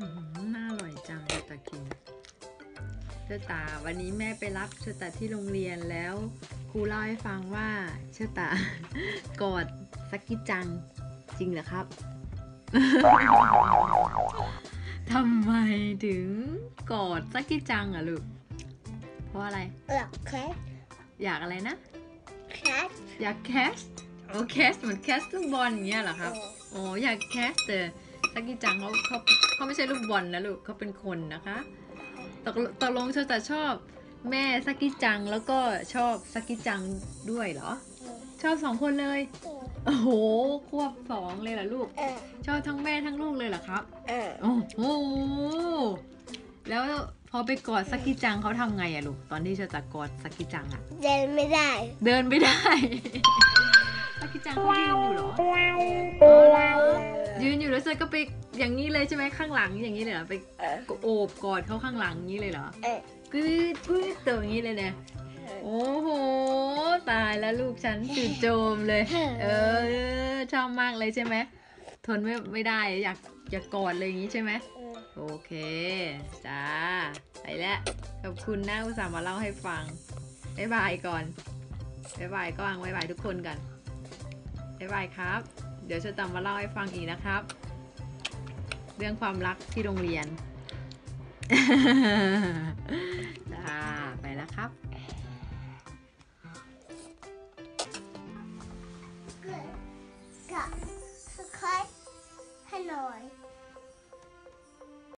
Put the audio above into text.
อืมน่าอร่อยจังเชอตากินเชอตาวันนี้แม่ไปรับเชอตาที่โรงเรียนแล้วครูเล่าให้ฟังว่าเชอตากอดสักกิจังจริงเหรอครับทำไมถึงกอดสักกิจังอะลูก เพราะอะไรเออแคทอยากอะไรนะแคทอยากแคสโอ้แคสเหมือนแคสลูกบอลอย่างเงี้ยเหรอครับโอ้อยากแคสแต่ สักกิจังเขาเขาเขาไม่ใช่ลูกบอลนะลูกเขาเป็นคนนะคะตกตกลงเธอแต่ชอบแม่สักกิจังแล้วก็ชอบสักกิจังด้วยเหรอ ชอบสองคนเลย โอ้โหควบสองเลยเหรอลูกเออชอบทั้งแม่ทั้งลูกเลยเหรอครับเออโอ้โหแล้วพอไปกอดสักกิจังเขาทำไงอะลูกตอนที่เธอจะกอดสักกิจังอะเดินไม่ได้ เดินไม่ได้สักกิจังเขายืนอยู่เหรออ๋อเหรอ ยืนอยู่แล้วเธอก็ไปอย่างนี้เลยใช่ไหมข้างหลังอย่างนี้เลยเหรอไปเออโอบกอดเขาข้างหลังอย่างนี้เลยเหรอเออกึ๊ดกึ๊ดตัวอย่างนี้เลยเนี่ยโอ้โหตายแล้วลูกฉันจืดโจมเลย เออชอบมากเลยใช่ไหมทนไม่ไม่ได้อยากอยากกอดเลยอย่างนี้ใช่ไหมเออโอเคจ้าไปแล้วขอบคุณนะอุตส่าห์มาเล่าให้ฟังบ๊ายบายก่อนบ๊ายบายก่อนบ๊ายบายทุกคนกันบ๊ายบายครับ เดี๋ยวจะตามมาเล่าให้ฟังอีกนะครับ เรื่องความรักที่โรงเรียนจ้าไปแล้วครับ